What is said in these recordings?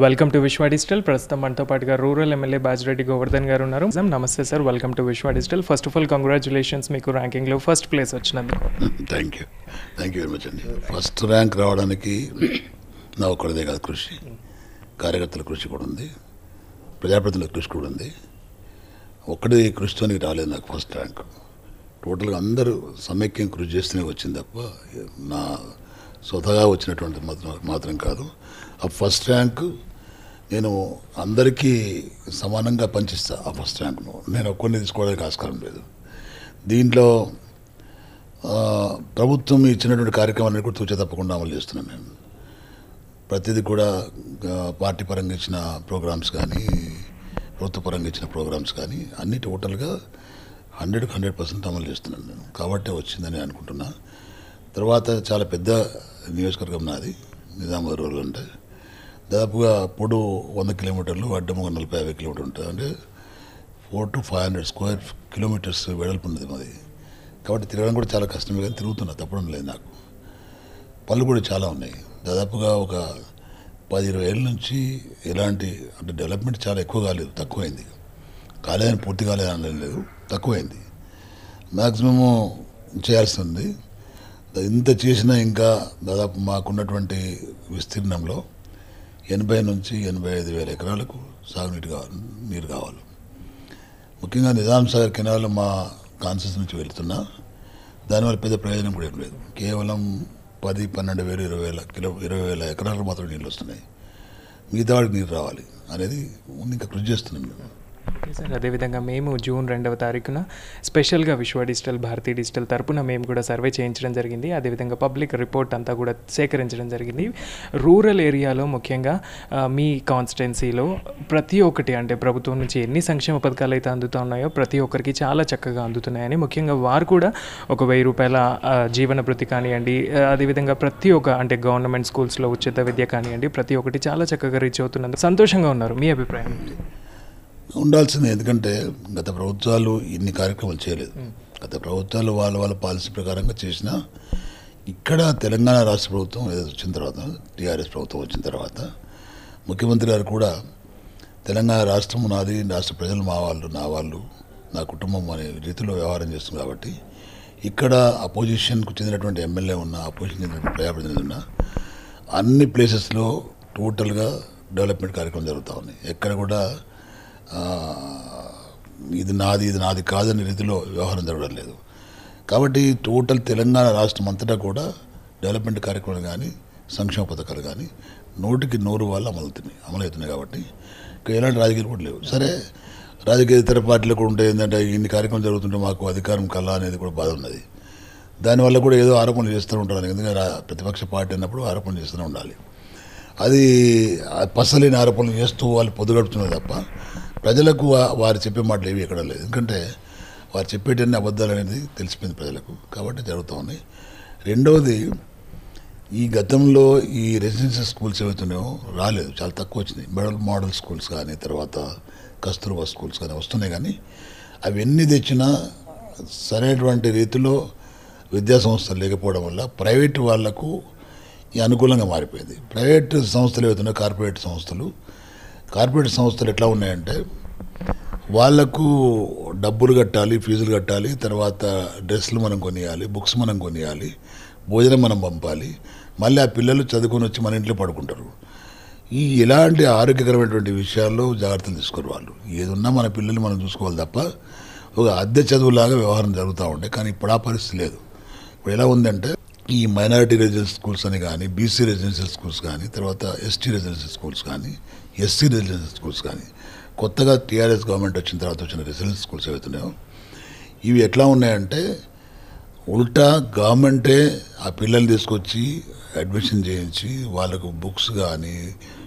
Welcome to Vishwa digital ప్రస్తుతం మనతో పాటుగా రూరల్ ఎమ్మెల్యే బాజిరెడ్డి గోవర్ధన్ గారు ఉన్నారు. నమస్తే sir. Welcome to Vishwa digital first of all congratulations మీకు ర్యాంకింగ్లో ఫస్ట్ ప్లేస్ వచ్చినందుకు. Thank you thank you very much అండి ఫస్ట్ ర్యాంక్ రావడానికి నా ఒక్కడిదే కాదు కృషి. కార్యకర్తల కృషి కూడా ఉంది. ప్రజాప్రతినిధుల కృషి కూడా ఉంది. ఒక్కడి కృషితోనికి రాలేదు నాకు ఫస్ట్ ర్యాంక్ టోటల్గా అందరూ సమైక్యం కృషి చేస్తూనే వచ్చింది తప్ప నా స్వతగా వచ్చినటువంటి మాత్రం మాత్రం కాదు. ఆ ఫస్ట్ ర్యాంక్ నేను అందరికీ సమానంగా పంచిస్తా ఆ ఫస్ట్ ర్యాంక్ను. నేను ఒక్కరిని తీసుకోవడానికి ఆస్కారం లేదు. దీంట్లో ప్రభుత్వం ఇచ్చినటువంటి కార్యక్రమాన్ని కూడా తూచే తప్పకుండా అమలు చేస్తున్నాను నేను. ప్రతిదీ కూడా పార్టీ పరంగా ఇచ్చిన ప్రోగ్రామ్స్ కానీ ప్రభుత్వ పరంగా ఇచ్చిన ప్రోగ్రామ్స్ కానీ అన్ని టోటల్గా హండ్రెడ్కి హండ్రెడ్ పర్సెంట్ అమలు చేస్తున్నాను నేను. కాబట్టే వచ్చిందని అనుకుంటున్నా. తర్వాత చాలా పెద్ద నియోజకవర్గం నాది నిజామాబాద్ రోజులు అంటే. దాదాపుగా పొడు వంద కిలోమీటర్లు అడ్డం నలభై యాభై కిలోమీటర్లు ఉంటుంది. అంటే four to five hundred square kilometres వెడల్పు ఉన్నది మాది. కాబట్టి తిరగడం కూడా చాలా కష్టమే కానీ తిరుగుతున్నా తప్పడం లేదు నాకు. పళ్ళు కూడా చాలా ఉన్నాయి. దాదాపుగా ఒక పది ఇరవై ఏళ్ళ నుంచి ఎలాంటి అంటే డెవలప్మెంట్ చాలా ఎక్కువ కాలేదు తక్కువైంది. కాలేదని పూర్తి కాలేదని లేదు తక్కువైంది. మ్యాక్సిమము చేయాల్సి ఉంది ఇంత చేసినా ఇంకా దాదాపు మాకున్నటువంటి విస్తీర్ణంలో ఎనభై నుంచి ఎనభై ఐదు వేల ఎకరాలకు సాగునీటి కావాలి నీరు కావాలి. ముఖ్యంగా నిజాం సాగర్ కెనాల్ మా కాన్సెస్ నుంచి వెళ్తున్నా. దానివల్ల పెద్ద ప్రయోజనం కూడా ఏం లేదు. కేవలం పది పన్నెండు వేలు ఇరవై వేల కిలో ఇరవై వేల ఎకరాలకు మాత్రం నీళ్ళు వస్తున్నాయి. మిగతా వాడికి నీరు రావాలి అనేది ఇంకా కృషి చేస్తున్నాం మేము. ఓకే సార్ అదేవిధంగా మేము జూన్ రెండవ తారీఖున స్పెషల్గా విశ్వ డిజిటల్ భారతీ డిజిటల్ తరపున మేము కూడా సర్వే చేయించడం జరిగింది. అదేవిధంగా పబ్లిక్ రిపోర్ట్ అంతా కూడా సేకరించడం జరిగింది. రూరల్ ఏరియాలో ముఖ్యంగా మీ కాన్స్టిట్యున్సీలో ప్రతి ఒక్కటి అంటే ప్రభుత్వం నుంచి ఎన్ని సంక్షేమ పథకాలు అయితే అందుతూ ఉన్నాయో ప్రతి ఒక్కరికి చాలా చక్కగా అందుతున్నాయని ముఖ్యంగా వారు కూడా ఒక వెయ్యి రూపాయల జీవన భృతి కానివ్వండి అదేవిధంగా ప్రతి ఒక్క అంటే గవర్నమెంట్ స్కూల్స్లో ఉచిత విద్య కానివ్వండి ప్రతి ఒక్కటి చాలా చక్కగా రీచ్ అవుతున్నందుకు సంతోషంగా ఉన్నారు. మీ అభిప్రాయం ఉండాల్సిందే ఎందుకంటే గత ప్రభుత్వాలు ఇన్ని కార్యక్రమాలు చేయలేదు. గత ప్రభుత్వాలు వాళ్ళ వాళ్ళ పాలసీ ప్రకారంగా చేసినా ఇక్కడ తెలంగాణ రాష్ట్ర ప్రభుత్వం వచ్చిన తర్వాత టీఆర్ఎస్ ప్రభుత్వం వచ్చిన తర్వాత ముఖ్యమంత్రి గారు కూడా తెలంగాణ రాష్ట్రం నాది రాష్ట్ర ప్రజలు మా వాళ్ళు నా వాళ్ళు నా కుటుంబం అనే రీతిలో వ్యవహారం చేస్తుంది కాబట్టి ఇక్కడ అపోజిషన్కు చెందినటువంటి ఎమ్మెల్యే ఉన్న అపోజిషన్ చెందినటువంటి ప్రజాప్రతినిధి ఉన్న అన్ని ప్లేసెస్లో టోటల్గా డెవలప్మెంట్ కార్యక్రమం జరుగుతూ ఉన్నాయి. ఎక్కడ కూడా ఇది నాది ఇది నాది కాదనే రీతిలో వ్యవహారం జరగడం లేదు. కాబట్టి టోటల్ తెలంగాణ రాష్ట్రం అంతటా కూడా డెవలప్మెంట్ కార్యక్రమాలు కానీ సంక్షేమ పథకాలు కానీ నూటికి నూరు వాళ్ళు అమలుతున్నాయి అమలవుతున్నాయి కాబట్టి ఇంకా ఎలాంటి రాజకీయాలు కూడా లేవు. సరే రాజకీయ ఇతర పార్టీలు కూడా ఉంటాయి ఏంటంటే ఇన్ని కార్యక్రమాలు జరుగుతుంటే మాకు అధికారం కళ అనేది కూడా బాధ ఉన్నది. దానివల్ల కూడా ఏదో ఆరోపణలు చేస్తూ ఉంటారు. ఎందుకంటే రా- ప్రతిపక్ష పార్టీ అన్నప్పుడు ఆరోపణలు చేస్తూనే ఉండాలి. అది పసలేని ఆరోపణలు చేస్తూ వాళ్ళు పొద్దుగడుపుతున్నారు తప్ప ప్రజలకు వారు చెప్పే మాటలు ఏవి ఎక్కడ లేదు. ఎందుకంటే వారు చెప్పేటన్ని అబద్ధాలు అనేది తెలిసిపోయింది ప్రజలకు. కాబట్టి జరుగుతూ ఉన్నాయి. రెండవది ఈ గతంలో ఈ రెసిడెన్షియల్ స్కూల్స్ ఏవైతున్నాయో రాలేదు. చాలా తక్కువ వచ్చినాయి మెడల్ మోడల్ స్కూల్స్ కానీ తర్వాత కస్తూర్బా స్కూల్స్ కానీ వస్తున్నాయి కానీ అవి ఎన్ని తెచ్చినా సరైనటువంటి రీతిలో విద్యా సంస్థలు లేకపోవడం వల్ల ప్రైవేట్ వాళ్ళకు ఈ అనుకూలంగా మారిపోయింది. ప్రైవేట్ సంస్థలు ఏవైతున్నాయో కార్పొరేట్ సంస్థలు కార్పొరేట్ సంస్థలు ఎట్లా ఉన్నాయంటే వాళ్ళకు డబ్బులు కట్టాలి ఫీజులు కట్టాలి తర్వాత డ్రెస్సులు మనం కొనియాలి బుక్స్ మనం కొనియాలి భోజనం మనం పంపాలి మళ్ళీ ఆ పిల్లలు చదువుకొని వచ్చి మన ఇంట్లో పడుకుంటారు. ఈ ఇలాంటి ఆరోగ్యకరమైనటువంటి విషయాల్లో జాగ్రత్తలు తీసుకోరు వాళ్ళు. ఏదున్నా మన పిల్లల్ని మనం చూసుకోవాలి తప్ప ఒక అద్దె చదువులాగా వ్యవహారం జరుగుతూ ఉండే కానీ ఇప్పుడు ఆ పరిస్థితి లేదు. ఇప్పుడు ఎలా ఉందంటే ఈ మైనారిటీ రెసిడెన్షియల్ స్కూల్స్ అని కానీ బీసీ రెసిడెన్షియల్ స్కూల్స్ కానీ తర్వాత ఎస్టీ రెసిడెన్షియల్ స్కూల్స్ కానీ ఎస్సీ రెసిడెన్షియల్ స్కూల్స్ కానీ కొత్తగా టీఆర్ఎస్ గవర్నమెంట్ వచ్చిన తర్వాత వచ్చిన రెసిడెన్షియల్ స్కూల్స్ ఏవైతున్నాయో ఇవి ఎట్లా ఉన్నాయంటే ఉల్టా గవర్నమెంటే ఆ పిల్లల్ని తీసుకొచ్చి అడ్మిషన్ చేయించి వాళ్ళకు బుక్స్ కానీ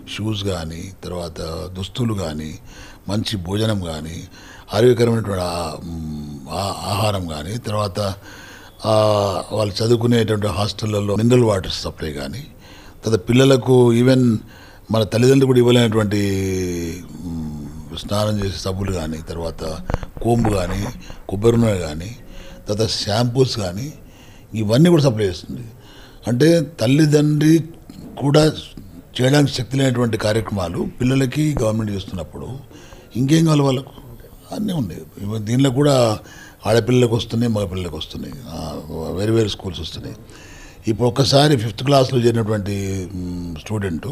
షూస్ కానీ తర్వాత దుస్తులు కానీ మంచి భోజనం కానీ ఆరోగ్యకరమైనటువంటి ఆహారం కానీ తర్వాత వాళ్ళు చదువుకునేటువంటి హాస్టళ్ళల్లో మినరల్ వాటర్ సప్లై కానీ తర్వాత పిల్లలకు ఈవెన్ మన తల్లిదండ్రులు కూడా ఇవ్వలేనటువంటి స్నానం చేసే సబ్బులు కానీ తర్వాత కోంబు కానీ కొబ్బరి నూనె కానీ తర్వాత షాంపూస్ కానీ ఇవన్నీ కూడా సప్లై చేస్తుంది. అంటే తల్లిదండ్రి కూడా చేయడానికి శక్తి లేనటువంటి కార్యక్రమాలు పిల్లలకి గవర్నమెంట్ చేస్తున్నప్పుడు ఇంకేం కావాలి వాళ్ళకు? అన్నీ ఉన్నాయి. దీనిలో కూడా ఆడపిల్లలకు వస్తున్నాయి మగపిల్లలకు వస్తున్నాయి. వేరే వేరు వేరు స్కూల్స్ వస్తున్నాయి. ఇప్పుడు ఒక్కసారి ఫిఫ్త్ క్లాస్లో చేరినటువంటి స్టూడెంట్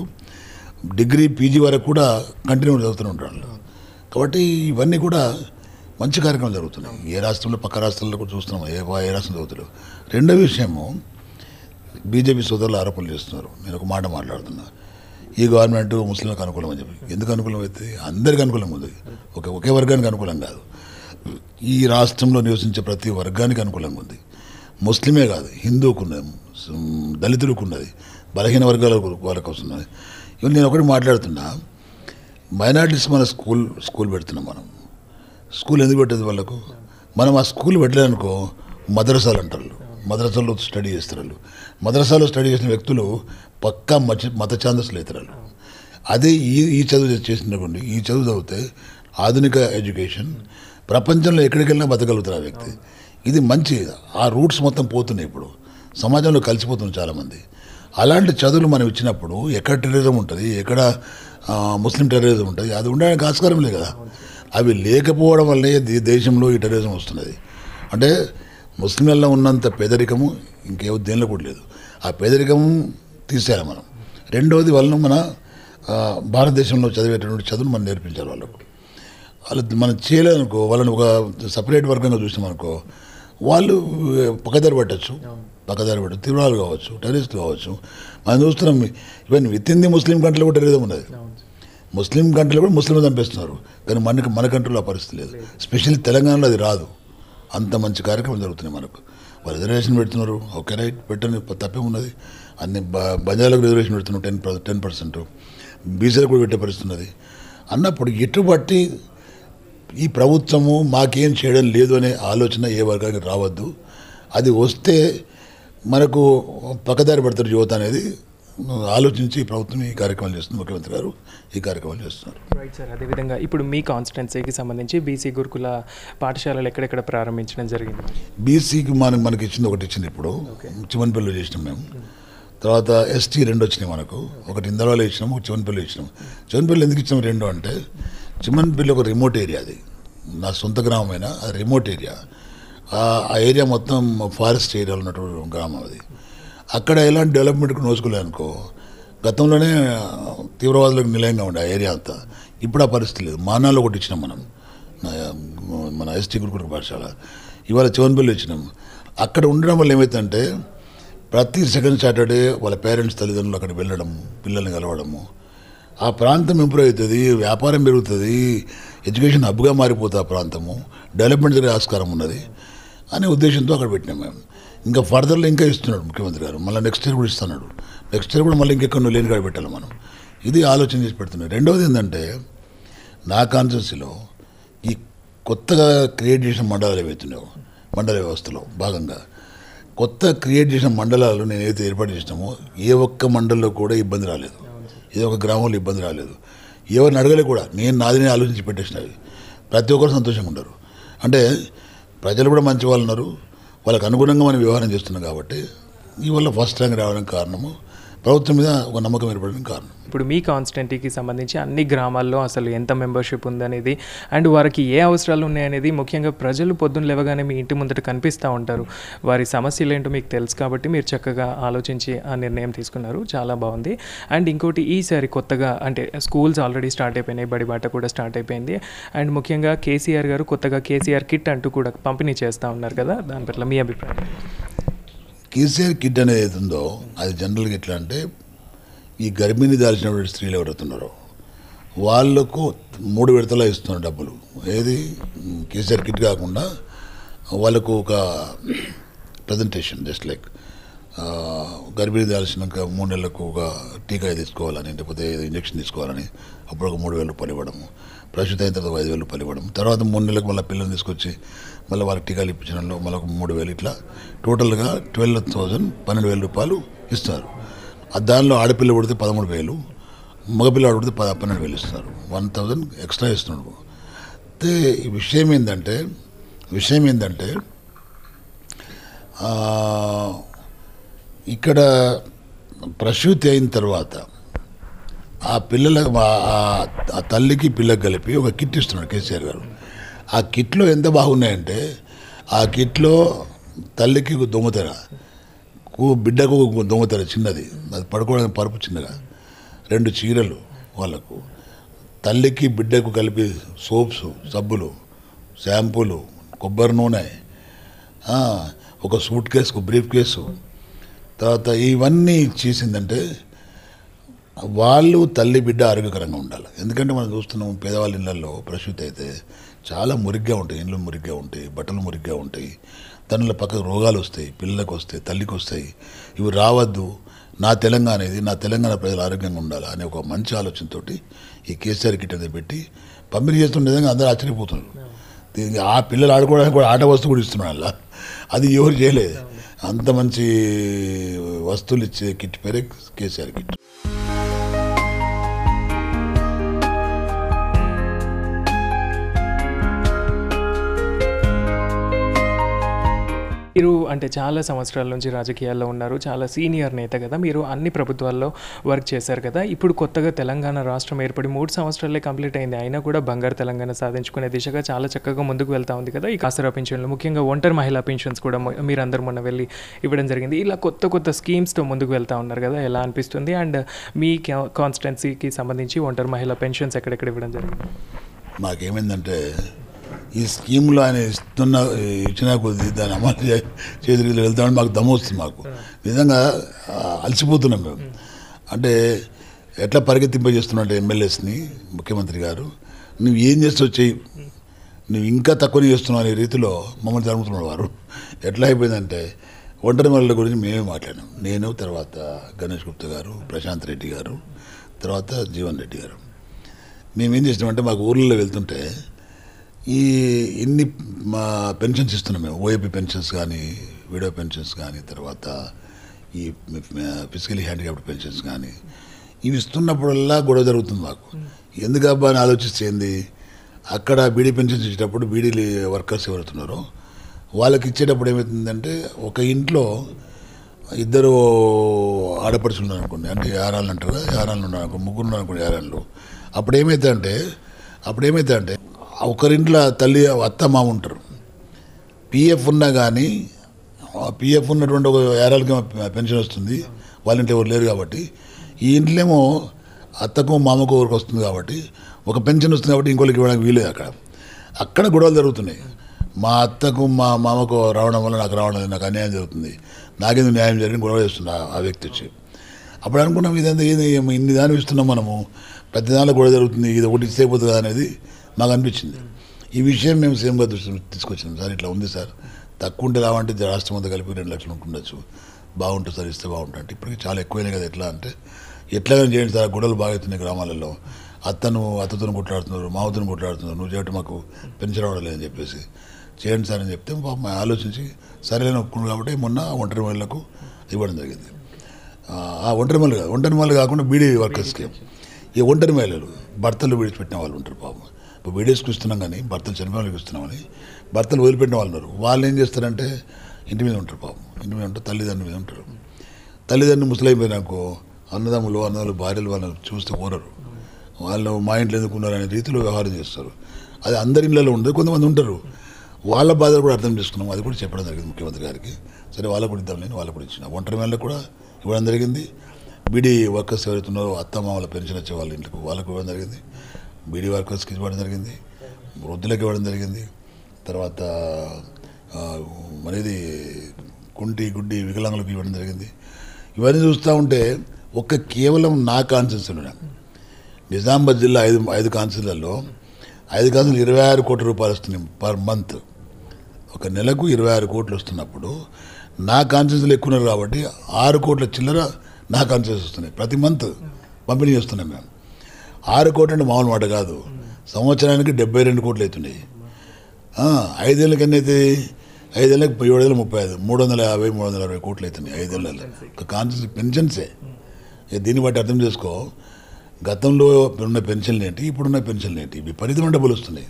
డిగ్రీ పీజీ వరకు కూడా కంటిన్యూ చదువుతూనే ఉంటారు కాబట్టి ఇవన్నీ కూడా మంచి కార్యక్రమాలు జరుగుతున్నాయి. ఏ రాష్ట్రంలో పక్క రాష్ట్రాల్లో కూడా చూస్తున్నాం. ఏ ఏ రాష్ట్రం చదువుతారు రెండో విషయము బీజేపీ సోదరులు ఆరోపణలు చేస్తున్నారు. నేను ఒక మాట మాట్లాడుతున్నా. ఈ గవర్నమెంట్ ముస్లింలకు అనుకూలం అని చెప్పి. ఎందుకు అనుకూలం అయితే? అందరికీ అనుకూలంగా ఉంది. ఒక ఒకే వర్గానికి అనుకూలం కాదు. ఈ రాష్ట్రంలో నివసించే ప్రతి వర్గానికి అనుకూలంగా ఉంది. ముస్లిమే కాదు హిందూకు ఉన్నది దళితులకు ఉన్నది బలహీన వర్గాల వాళ్ళకి వస్తున్నది. నేను ఒకటి మాట్లాడుతున్నా. మైనార్టీస్ మన స్కూల్ స్కూల్ పెడుతున్నాం మనం. స్కూల్ ఎందుకు పెట్టేది వాళ్ళకు? మనం ఆ స్కూల్ పెట్టలేదనుకో మదరసాలు అంటారు మద్రసాలో స్టడీ చేస్తారు మదరసాలో మద్రసాలో స్టడీ చేసిన వ్యక్తులు పక్కా మత మత ఛాందస్లు అవుతారు అదే ఈ ఈ చదువు చేసినటువంటి ఈ చదువు చదివితే ఆధునిక ఎడ్యుకేషన్ ప్రపంచంలో ఎక్కడికి వెళ్ళినా బతకగలుగుతారు ఆ వ్యక్తి. ఇది మంచి ఆ రూట్స్ మొత్తం పోతున్నాయి ఇప్పుడు. సమాజంలో కలిసిపోతున్నారు చాలామంది. అలాంటి చదువులు మనం ఇచ్చినప్పుడు ఎక్కడ టెర్రరిజం ఉంటుంది ఎక్కడ ముస్లిం టెర్రరిజం ఉంటుంది అది ఉండడానికి ఆస్కారం లేదు కదా. అవి లేకపోవడం వల్లే దే- దేశంలో ఈ టెర్రరిజం వస్తున్నది. అంటే ముస్లింలలో ఉన్నంత పేదరికము ఇంకే దేనిలో కూడా లేదు. ఆ పేదరికము తీసేయాలి మనం. రెండవది వాళ్ళను మన భారతదేశంలో చదివేటటువంటి చదువును మనం నేర్పించాలి వాళ్ళకు. వాళ్ళు మనం చేయలేదనుకో వాళ్ళని ఒక సపరేట్ వర్గంగా చూసినామనుకో వాళ్ళు పక్కదారి పట్టచ్చు. పక్కదారి పట్టచ్చు. తీవ్రాలు కావచ్చు టెర్రరిస్టులు కావచ్చు. మనం చూస్తున్నాం ఈవెన్ విత్ ఇన్ ది ముస్లిం కంట్రీలో కూడా టెర్రరిజం ఉన్నది. ముస్లిం కంట్రీలో కూడా ముస్లిం చంపేస్తున్నారు. కానీ మనకి మన కంట్రీలో ఆ పరిస్థితి లేదు. స్పెషల్లీ తెలంగాణలో అది రాదు. అంత మంచి కార్యక్రమం జరుగుతున్నాయి మనకు. వాళ్ళు రిజర్వేషన్ పెడుతున్నారు. Okay right. పెట్టని తప్పే ఉన్నది. అన్ని బంజారాలకు రిజర్వేషన్ పెడుతున్నారు. టెన్ టెన్ పర్సెంట్ బీసీలకు కూడా పెట్టే పరిస్థితి ఉన్నది. అన్నప్పుడు ఎటుబట్టి ఈ ప్రభుత్వము మాకేం చేయడం లేదు అనే ఆలోచన ఏ వర్గానికి రావద్దు. అది వస్తే మనకు పక్కదారి పడతారు యువత అనేది. ఆలోచించి ఈ ప్రభుత్వం ఈ కార్యక్రమాలు చేస్తుంది. ముఖ్యమంత్రి గారు ఈ కార్యక్రమాలు చేస్తున్నారు. రైట్ సార్ అదేవిధంగా ఇప్పుడు మీ కాన్స్టిట్యున్సీకి సంబంధించి బీసీ గురుకుల పాఠశాలలు ఎక్కడెక్కడ ప్రారంభించడం జరిగింది? బీసీకి మనకి మనకి ఇచ్చింది ఒకటి ఇచ్చింది ఇప్పుడు. చివన్పల్లిలో చేసినాం మేము. తర్వాత ఎస్టీ రెండు వచ్చినాయి మనకు. ఒకటి ఇందరాలో ఇచ్చినాము ఒక చివన్పల్లి ఇచ్చినాం చివన్పల్లి ఎందుకు ఇచ్చినాం రెండు అంటే చిమ్మన్పల్లి ఒక రిమోట్ ఏరియా అది. నా సొంత గ్రామమైన? అది రిమోట్ ఏరియా. ఆ ఏరియా మొత్తం ఫారెస్ట్ ఏరియాలో ఉన్నటువంటి గ్రామం అది. అక్కడ ఎలాంటి డెవలప్మెంట్కి నోచుకోలేదు అనుకో గతంలోనే తీవ్రవాదులకు నిలయంగా ఉండే ఆ ఏరియా అంతా. ఇప్పుడు ఆ పరిస్థితి లేదు. మానాల్లో ఒకటి ఇచ్చినాం మనం. మన ఎస్టీ గురుకుల పాఠశాల. ఇవాళ చివన్పల్లి ఇచ్చినాం. అక్కడ ఉండడం వల్ల ఏమైందంటే ప్రతి సెకండ్ సాటర్డే వాళ్ళ పేరెంట్స్ తల్లిదండ్రులు అక్కడ వెళ్ళడం పిల్లల్ని కలవడము ఆ ప్రాంతం ఇంప్రూవ్ అవుతుంది వ్యాపారం పెరుగుతుంది ఎడ్యుకేషన్ హబ్గా మారిపోతుంది ఆ ప్రాంతము డెవలప్మెంట్ జరిగే ఆస్కారం ఉన్నది అనే ఉద్దేశంతో అక్కడ పెట్టినాం మేము. ఇంకా ఫర్దర్లో ఇంకా ఇస్తున్నాడు ముఖ్యమంత్రి గారు మళ్ళీ నెక్స్ట్ ఇయర్ కూడా ఇస్తున్నాడు. నెక్స్ట్ ఇయర్ కూడా మళ్ళీ ఇంకెక్కడ లేని కాడ పెట్టాలి మనం. ఇది ఆలోచన చేసి పెడుతున్నాడు రెండవది ఏంటంటే నా కాన్స్టిట్యూన్సీలో ఈ కొత్తగా క్రియేట్ చేసిన మండలాలు ఏవైతున్నాయో మండల వ్యవస్థలో భాగంగా కొత్త క్రియేట్ చేసిన మండలాలు నేను ఏదైతే ఏర్పాటు చేసినామో ఏ ఒక్క మండలంలో కూడా ఇబ్బంది రాలేదు. ఇది ఒక గ్రామంలో ఇబ్బంది రాలేదు. ఎవరిని అడగలే కూడా నేను నాదిని ఆలోచించి పెట్టేసినవి ప్రతి ఒక్కరు సంతోషంగా ఉండరు. అంటే ప్రజలు కూడా మంచి వాళ్ళు ఉన్నారు వాళ్ళకి అనుగుణంగా మనం వ్యవహారం చేస్తున్నాం కాబట్టి ఈ వల్ల ఫస్ట్ ర్యాంక్ రావడానికి కారణము ప్రభుత్వం మీద ఒక నమ్మకం ఏర్పడడం కారణం. ఇప్పుడు మీ కాన్స్టెంటీకి సంబంధించి అన్ని గ్రామాల్లో అసలు ఎంత మెంబర్షిప్ ఉందనేది అండ్ వారికి ఏ అవసరాలు ఉన్నాయనేది ముఖ్యంగా ప్రజలు పొద్దున్న లేవగానే మీ ఇంటి ముందట కనిపిస్తూ ఉంటారు. వారి సమస్యలు ఏంటో మీకు తెలుసు కాబట్టి మీరు చక్కగా ఆలోచించి ఆ నిర్ణయం తీసుకున్నారు. చాలా బాగుంది. అండ్ ఇంకోటి ఈసారి కొత్తగా అంటే స్కూల్స్ ఆల్రెడీ స్టార్ట్ అయిపోయినాయి. బడిబాట కూడా స్టార్ట్ అయిపోయింది. అండ్ ముఖ్యంగా కేసీఆర్ గారు కొత్తగా కేసీఆర్ కిట్ అంటూ కూడా పంపిణీ చేస్తూ ఉన్నారు కదా. దాని పట్ల మీ అభిప్రాయం? కేసీఆర్ కిట్ అనేది ఏది ఉందో అది జనరల్గా ఎట్లా అంటే ఈ గర్భిణి దాల్చినటువంటి స్త్రీలు ఎవరుతున్నారో వాళ్ళకు మూడు విడతలా ఇస్తున్నారు డబ్బులు. ఏది? కేసీఆర్ కిట్ కాకుండా వాళ్ళకు ఒక ప్రజెంటేషన్ జస్ట్ లైక్ గర్భిణి దాల్చినాక మూడు నెలలకు ఒక టీకా తీసుకోవాలని లేకపోతే ఏదో ఇంజక్షన్ తీసుకోవాలని అప్పుడు ఒక మూడు వేల రూపాయలు ఇవ్వడము ప్రస్తుతం అయిన తర్వాత ఐదు వేల రూపాయలు ఇవ్వడం తర్వాత మూడు నెలలకు మళ్ళీ పిల్లల్ని తీసుకొచ్చి మళ్ళీ వాళ్ళకి టీకాలు ఇప్పించడంలో మళ్ళీ ఒక మూడు వేలు ఇట్లా టోటల్గా ట్వెల్వ్ థౌజండ్ పన్నెండు వేల రూపాయలు ఇస్తారు. దానిలో ఆడపిల్ల పుడితే పదమూడు వేలు మగపిల్ల పుడితే పద పన్నెండు వేలు ఇస్తున్నారు వన్ థౌజండ్ ఎక్స్ట్రా ఇస్తున్నాడు. అయితే ఈ విషయం ఏంటంటే విషయం ఏంటంటే ఇక్కడ ప్రసూతి అయిన తర్వాత ఆ పిల్లల ఆ- తల్లికి పిల్లకి కలిపి ఒక కిట్ ఇస్తున్నాడు కేసీఆర్ గారు. ఆ కిట్లో ఎంత బాగున్నాయంటే ఆ కిట్లో తల్లికి దొంగతన బిడ్డకు దొంగతన చిన్నది. అది పడుకోవడానికి పరుపు చిన్నగా. రెండు చీరలు వాళ్ళకు. తల్లికి బిడ్డకు కలిపి సోప్స్ సబ్బులు షాంపూలు కొబ్బరి నూనె ఒక సూట్ కేసు బ్రీఫ్ కేసు. తర్వాత ఇవన్నీ చేసిందంటే వాళ్ళు తల్లి బిడ్డ ఆరోగ్యకరంగా ఉండాలి. ఎందుకంటే మనం చూస్తున్నాం పేదవాళ్ళ ఇళ్ళల్లో ప్రసూతి అయితే చాలా మురిగ్గా ఉంటాయి. ఇండ్లు మురిగ్గా ఉంటాయి. బట్టలు మురిగ్గా ఉంటాయి. దానిలో పక్కకు రోగాలు వస్తాయి. పిల్లలకు వస్తాయి. తల్లికి వస్తాయి. ఇవి రావద్దు. నా తెలంగాణ ఇది నా తెలంగాణ ప్రజలు ఆరోగ్యంగా ఉండాలి అనే ఒక మంచి ఆలోచనతోటి ఈ కేసీఆర్ కిట్ అనేది పెట్టి పంపిణీ చేస్తున్న విధంగా అందరూ ఆశ్చర్యపోతున్నారు. దీనికి ఆ పిల్లలు ఆడుకోవడానికి కూడా ఆట వస్తువు కూడా ఇస్తున్నాడు అలా. అది ఎవరు చేయలేదు. అంత మంచి వస్తువులు ఇచ్చే కిట్ పేరే కేసీఆర్ కిట్. మీరు అంటే చాలా సంవత్సరాల నుంచి రాజకీయాల్లో ఉన్నారు చాలా సీనియర్ నేత కదా మీరు అన్ని ప్రభుత్వాల్లో వర్క్ చేశారు కదా ఇప్పుడు కొత్తగా తెలంగాణ రాష్ట్రం ఏర్పడి మూడు సంవత్సరాలే కంప్లీట్ అయింది అయినా కూడా బంగారు తెలంగాణ సాధించుకునే దిశగా చాలా చక్కగా ముందుకు వెళ్తా ఉంది కదా ఈ కాసరా పెన్షన్లు ముఖ్యంగా ఒంటరి మహిళా పెన్షన్స్ కూడా మీరందరూ మొన్న వెళ్ళి ఇవ్వడం జరిగింది ఇలా కొత్త కొత్త స్కీమ్స్తో ముందుకు వెళ్తా ఉన్నారు కదా ఎలా అనిపిస్తుంది? అండ్ మీ కాన్స్టిట్యున్సీకి సంబంధించి ఒంటరి మహిళా పెన్షన్స్ ఎక్కడెక్కడ ఇవ్వడం జరిగింది? మాకేమైందంటే ఈ స్కీమ్లో ఆయన ఇస్తున్న ఇచ్చిన కొద్ది దాన్ని అమలు చేతికి వెళ్తామని మాకు దమ్ము వస్తుంది మాకు. నిజంగా అలసిపోతున్నాం మేము. అంటే ఎట్లా పరిగెత్తింపజేస్తున్నట్టు ఎమ్మెల్యేస్ని ముఖ్యమంత్రి గారు నువ్వు ఏం చేస్తావు చెయ్యి. నువ్వు ఇంకా తక్కువనే చేస్తున్నావు అనే రీతిలో మమ్మల్ని జరుగుతున్నారు వారు. ఎట్లా అయిపోయిందంటే ఒంటరి మహిళల గురించి మేమే మాట్లాడాం నేను తర్వాత గణేష్ గుప్తా గారు ప్రశాంత్ రెడ్డి గారు తర్వాత జీవన్ రెడ్డి గారు. మేమేం చేసినామంటే మాకు ఊర్లలో వెళ్తుంటే ఈ ఎన్ని మా పెన్షన్స్ ఇస్తున్నాం మేము. ఓఏపీ పెన్షన్స్ కానీ విడో పెన్షన్స్ కానీ తర్వాత ఈ ఫిజికలీ హ్యాండిక్యాప్డ్ పెన్షన్స్ కానీ ఇవి ఇస్తున్నప్పుడల్లా గొడవ జరుగుతుంది మాకు. ఎందుకబ్బా అని ఆలోచిస్తేంది అక్కడ బీడీ పెన్షన్స్ ఇచ్చేటప్పుడు బీడీ వర్కర్స్ ఎవరుతున్నారో వాళ్ళకి ఇచ్చేటప్పుడు ఏమవుతుందంటే ఒక ఇంట్లో ఇద్దరు ఆడపడుచులు ఉన్నారు అనుకోండి అంటే యారాలు అంటారు కదా ఉన్నారు ముగ్గురు ఉన్నారు అనుకోండి యారాలు అప్పుడు ఏమవుతుందంటే అప్పుడు ఏమవుతుందంటే ఒకరింట్లో తల్లి అత్త మామ ఉంటారు. పిఎఫ్ ఉన్నా కానీ పిఎఫ్ ఉన్నటువంటి ఒక యారాలకి పెన్షన్ వస్తుంది. వాళ్ళ ఇంట్లో ఎవరు లేరు కాబట్టి. ఈ ఇంట్లోమో అత్తకు మామకు ఎవరికి వస్తుంది కాబట్టి. ఒక పెన్షన్ వస్తుంది కాబట్టి ఇంకోళ్ళకి ఇవ్వడానికి వీలేదు అక్కడ. అక్కడ గొడవలు జరుగుతున్నాయి. మా అత్తకు మా మామకు రావడం వల్ల నాకు రావడం నాకు అన్యాయం జరుగుతుంది. నాకేందుకు న్యాయం జరిగింది? గొడవ చేస్తున్నా ఆ వ్యక్తి వచ్చి. అప్పుడు అనుకున్నాం ఇదంతా ఏది? ఇన్ని దాని ఇస్తున్నాం మనము. ప్రతి దానిలో గొడవ జరుగుతుంది. ఇది ఒకటి ఇస్తే పోతుంది అనేది మాకు అనిపించింది ఈ విషయం మేము సీఎంగా దృష్టి తీసుకొచ్చినాం. సార్ ఇట్లా ఉంది సార్. తక్కువ ఉంటే రావంటే రాష్ట్రం అంతా కలిపి రెండు లక్షలు ఉంటుండొచ్చు. బాగుంటుంది సార్ ఇస్తే బాగుంటుంది అంటే ఇప్పటికి చాలా ఎక్కువైనాయి కదా ఎట్లా అంటే ఎట్లాగైనా చేయండి సార్ గొడవలు బాగా అవుతున్నాయి గ్రామాలలో. అత్తను అత్తతో కొట్లాడుతున్నారు మావతను కొట్లాడుతున్నారు. నువ్వు చేయటం మాకు పెన్షన్ రావడం లేదని చెప్పేసి చేయండి సార్ అని చెప్తే పాపం ఆలోచించి సరేలేని ఒప్పుకున్నాడు కాబట్టి మొన్న ఒంటరి మహిళలకు ఇవ్వడం జరిగింది. ఆ, ఒంటరి మహిళలు కాదు ఒంటరి మహిళలు కాకుండా బీడీ వర్కర్స్కి ఈ ఒంటరి మహిళలు భర్తలు విడిచిపెట్టిన వాళ్ళు ఉంటారు పాపం. ఇప్పుడు వీడియోస్కి ఇస్తున్నాం కానీ భర్తలు చనిపోయి వాళ్ళకి ఇస్తున్నామని భర్తలు వదిలిపెట్టిన వాళ్ళు ఉన్నారు. వాళ్ళు ఏం చేస్తారంటే ఇంటి మీద ఉంటారు పాపం. ఇంటి మీద ఉంటారు తల్లిదండ్రుల మీద ఉంటారు. తల్లిదండ్రులు ముసలైపోయినాకో అన్నదమ్ములు అన్నదమ్ములు భార్యలు వాళ్ళని చూస్తే కోరరు వాళ్ళు మా ఇంట్లో ఎందుకున్నారు అనే రీతిలో వ్యవహారం చేస్తారు. అది అందరి ఇళ్ళలో ఉండదు కొంతమంది ఉంటారు. వాళ్ళ బాధలు కూడా అర్థం చేసుకున్నాం అది కూడా చెప్పడం జరిగింది ముఖ్యమంత్రి గారికి. సరే వాళ్ళకు కూడా ఇద్దాం నేను వాళ్ళకు కూడా ఇచ్చిన. ఒంటరి మేళ్ళకు కూడా ఇవ్వడం జరిగింది. బీడీ వర్కర్స్ ఎవరైతే ఉన్నారో అత్త వాళ్ళ పెన్షన్ వచ్చే వాళ్ళ ఇంటికి వాళ్ళకు ఇవ్వడం జరిగింది. బీడీ వర్కర్స్కి ఇవ్వడం జరిగింది వృద్ధులకు ఇవ్వడం జరిగింది. తర్వాత మరిది కుంటి గుడ్డి వికలాంగులకు ఇవ్వడం జరిగింది. ఇవన్నీ చూస్తూ ఉంటే ఒక్క కేవలం నా కాన్సెన్స్లోనే నిజామాబాద్ జిల్లా ఐదు ఐదు కాన్సులలో ఐదు కాన్సులు ఇరవై ఆరు కోట్ల రూపాయలు వస్తున్నాయి పర్ మంత్. ఒక నెలకు ఇరవై ఆరు కోట్లు వస్తున్నప్పుడు నా కాన్సెన్స్లో ఎక్కువ ఉన్నారు కాబట్టి ఆరు కోట్ల చిల్లర నా కాన్సెన్స్ వస్తున్నాయి. ప్రతి మంత్ పంపిణీ చేస్తున్నాం మేము. ఆరు కోట్లు అంటే మామూలు మాట కాదు. సంవత్సరానికి డెబ్బై రెండు కోట్లు అవుతున్నాయి. ఐదేళ్ళ కన్నా అయితే ఐదేళ్ళకి ఏడు వేల ముప్పై ఐదు మూడు వందల యాభై మూడు వందల అరవై కోట్లు అవుతున్నాయి ఐదేళ్ళలో ఒక కాన్సెన్స్ పెన్షన్సే దీన్ని బట్టి అర్థం చేసుకో. గతంలో ఉన్న పెన్షన్లు ఏంటి ఇప్పుడున్న పెన్షన్లు ఏంటి? విపరీతమైన డబ్బులు వస్తున్నాయి.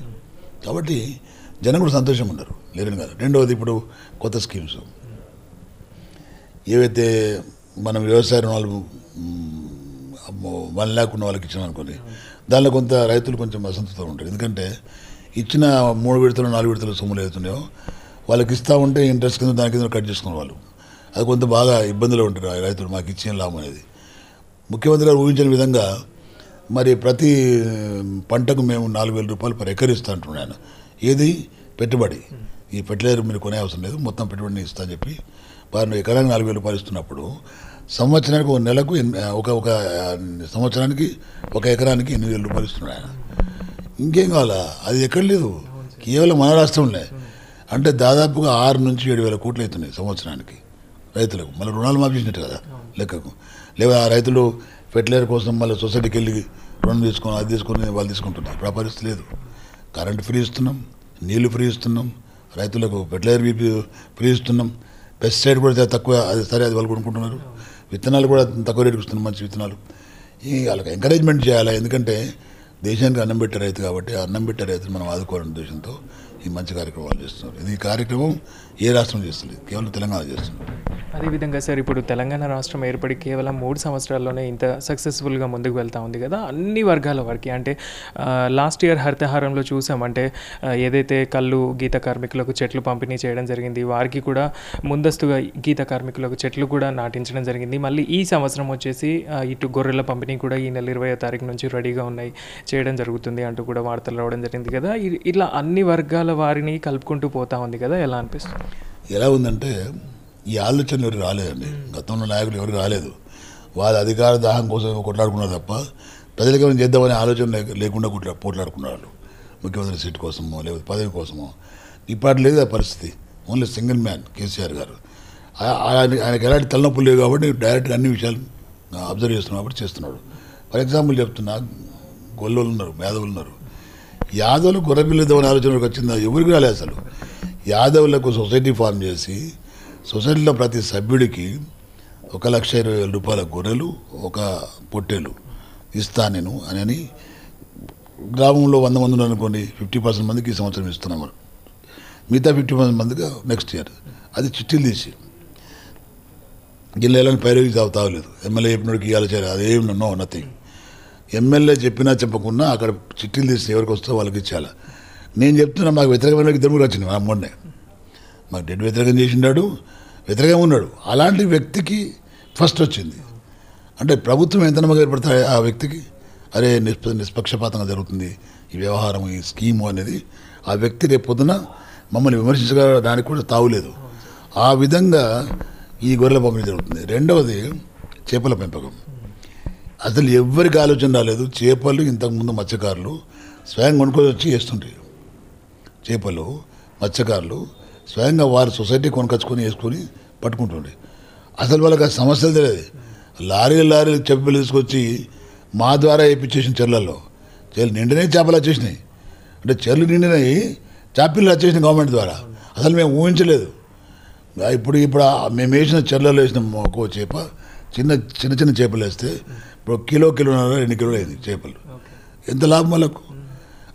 కాబట్టి జనం కూడా సంతోషం ఉన్నారు. లేరని కాదు. రెండవది ఇప్పుడు కొత్త స్కీమ్స్. ఏవైతే మనం వ్యవసాయ రుణాలు వన్ ల్యాక్ ఉన్న వాళ్ళకి ఇచ్చాం అనుకోండి. దానిలో కొంత రైతులు కొంచెం అసంతృప్తిగా ఉంటారు. ఎందుకంటే ఇచ్చిన మూడు విడతలు నాలుగు విడతలు సొమ్ములు అవుతున్నాయో వాళ్ళకి ఇస్తా ఉంటే ఇంట్రెస్ట్ కింద దాని కింద కట్ చేసుకునే వాళ్ళు. అది కొంత బాగా ఇబ్బందులు ఉంటారు ఆ రైతులు మాకు ఇచ్చిన లాభం అనేది. ముఖ్యమంత్రి గారు ఊహించిన విధంగా మరి ప్రతి పంటకు మేము నాలుగు వేల రూపాయలు పర్ ఎకర్ ఇస్తా అంటున్నాను ఏది? పెట్టుబడి. ఈ ఫెర్టిలైజర్ మీరు కొనే అవసరం లేదు మొత్తం పెట్టుబడిని ఇస్తా అని చెప్పి వారు ఎకరానికి నాలుగు వేల రూపాయలు ఇస్తున్నప్పుడు సంవత్సరానికి ఒక నెలకు ఒక ఒక సంవత్సరానికి ఒక ఎకరానికి ఎనిమిది వేల రూపాయలు ఇస్తున్నాడు ఆయన. ఇంకేం కావాలా? అది ఎక్కడ లేదు. కేవలం మన రాష్ట్రంలో. అంటే దాదాపుగా ఆరు నుంచి ఏడు వేల కోట్లు అవుతున్నాయి సంవత్సరానికి రైతులకు. మళ్ళీ రుణాలు మాఫీ కదా లెక్కకు. లేదా ఆ రైతులు ఫెర్టిలైజర్ కోసం మళ్ళీ సొసైటీకి వెళ్ళి రుణం తీసుకొని అది తీసుకొని వాళ్ళు తీసుకుంటున్నారు. ఇప్పుడు ఆ పరిస్థితి లేదు. కరెంటు ఫ్రీ ఇస్తున్నాం నీళ్ళు ఫ్రీ ఇస్తున్నాం రైతులకు ఫెర్టిలైజర్ ఫ్రీ- ఫ్రీ ఇస్తున్నాం. పెస్టిసైడ్ కూడా తక్కువ అది సరే అది వాళ్ళు కొనుక్కుంటున్నారు. విత్తనాలు కూడా తక్కువ రేటుకి వస్తున్నాయి మంచి విత్తనాలు. ఈ వాళ్ళకి ఎంకరేజ్మెంట్ చేయాలి? ఎందుకంటే దేశానికి అన్నం పెట్టే రైతు కాబట్టి అన్నం పెట్టే రైతులు మనం ఆదుకోవాలనే ఉద్దేశంతో ఈ మంచి కార్యక్రమాలు చేస్తున్నారు. ఇది ఈ కార్యక్రమం ఏ రాష్ట్రం చేస్తుంది? కేవలం తెలంగాణ చేస్తుంది. అదేవిధంగా సార్ ఇప్పుడు తెలంగాణ రాష్ట్రం ఏర్పడి కేవలం మూడు సంవత్సరాల్లోనే ఇంత సక్సెస్ఫుల్గా ముందుకు వెళ్తా ఉంది కదా? అన్ని వర్గాల వారికి అంటే లాస్ట్ ఇయర్ హరితహారంలో చూసామంటే ఏదైతే కళ్ళు గీత కార్మికులకు చెట్లు పంపిణీ చేయడం జరిగింది వారికి కూడా ముందస్తుగా గీత కార్మికులకు చెట్లు కూడా నాటించడం జరిగింది. మళ్ళీ ఈ సంవత్సరం వచ్చేసి ఇటు గొర్రెల పంపిణీ కూడా ఈ నెల ఇరవై తారీఖు నుంచి రెడీగా ఉన్నాయి చేయడం జరుగుతుంది అంటూ కూడా వార్తలు రావడం జరిగింది కదా? ఇలా ఇట్లా అన్ని వర్గాల వారిని కలుపుకుంటూ పోతా ఉంది కదా? ఎలా అనిపిస్తుంది? ఎలా ఉందంటే ఈ ఆలోచన ఎవరు రాలేదండి. గతంలో నాయకులు ఎవరు రాలేదు. వాళ్ళ అధికార దాహం కోసం కొట్లాడుకున్నారు తప్ప ప్రజలకు ఏమైనా చేద్దామనే ఆలోచన లేకుండా కొట్లా పోట్లాడుకున్నారు. ముఖ్యమంత్రి సీట్ కోసమో లేకపోతే పదవి కోసమో. ఇప్పటి లేదు ఆ పరిస్థితి. ఓన్లీ సింగిల్ మ్యాన్ కేసీఆర్ గారు. ఆయన ఆయనకి ఎలాంటి తలనొప్పులు లేవు కాబట్టి డైరెక్ట్గా అన్ని విషయాలు అబ్జర్వ్ చేస్తున్నాడు కాబట్టి చేస్తున్నాడు. ఫర్ ఎగ్జాంపుల్ చెప్తున్నా గొల్లోళ్ళు ఉన్నారు మేధవులు ఉన్నారు. యాదవులు గొర్రెపిల్లిద్దామని ఆలోచనకు వచ్చిందా ఎవరికి రాలేదు అసలు. యాదవులకు సొసైటీ ఫామ్ చేసి సొసైటీలో ప్రతి సభ్యుడికి ఒక లక్ష ఇరవై వేల రూపాయల గొర్రెలు ఒక పొట్టేలు ఇస్తా నేను అని అని గ్రామంలో వంద మంది ఉన్నారు అనుకోండి ఫిఫ్టీ పర్సెంట్ మందికి ఈ సంవత్సరం ఇస్తున్నాము మిగతా ఫిఫ్టీ పర్సెంట్ మందికి నెక్స్ట్ ఇయర్. అది చిట్టీలు తీసి. గిల్లెలని పైరవి తావు తాగలేదు ఎమ్మెల్యే చెప్పినోడికి ఇవ్వాలి చేయాలి అదేం నో నథింగ్. ఎమ్మెల్యే చెప్పినా చెప్పకుండా అక్కడ చిట్టీలు తీసి ఎవరికి వస్తే వాళ్ళకి ఇచ్చేయాలి. నేను చెప్తున్నా మాకు వ్యతిరేకమైన ఇద్దరు కూడా వచ్చింది మా మొన్నే మాకు డెడ్ వ్యతిరేకం చేసిండాడు వ్యతిరేకంగా ఉన్నాడు. అలాంటి వ్యక్తికి ఫస్ట్ వచ్చింది. అంటే ప్రభుత్వం ఎంత నమ్మకం ఏర్పడతాయి ఆ వ్యక్తికి? అరే నిష్ప నిష్పక్షపాతంగా జరుగుతుంది ఈ వ్యవహారం ఈ స్కీము అనేది. ఆ వ్యక్తి రేపు పొద్దున మమ్మల్ని విమర్శించడానికి కూడా తావులేదు ఆ విధంగా ఈ గొర్రెల పంపిణీ జరుగుతుంది. రెండవది చేపల పెంపకం. అసలు ఎవరికి ఆలోచన రాలేదు? చేపలు ఇంతకుముందు మత్స్యకారులు స్వయం కొనుక్కొని వచ్చి వేస్తుంటాయి చేపలు మత్స్యకారులు స్వయంగా వారి సొసైటీ కొనుకొచ్చుకొని వేసుకొని పట్టుకుంటుండే. అసలు వాళ్ళకి ఆ సమస్యలు తెలియదు. లారీలు లారీలు చేపలు తీసుకొచ్చి మా ద్వారా వేయించేసిన చెర్లలో. చెర్లు నిండినాయి చేపలు వచ్చేసినాయి. అంటే చెర్లు నిండినాయి చేపలు వచ్చేసినాయి గవర్నమెంట్ ద్వారా. అసలు మేము ఊహించలేదు. ఇప్పుడు ఇప్పుడు మేము వేసిన చెర్లలో వేసిన ఒక్కో చేప చిన్న చిన్న చిన్న చేపలు వేస్తే ఇప్పుడు కిలో కిలోన్నర రెండు కిలోలు అయింది చేపలు. ఎంత లాభం వాళ్ళకు?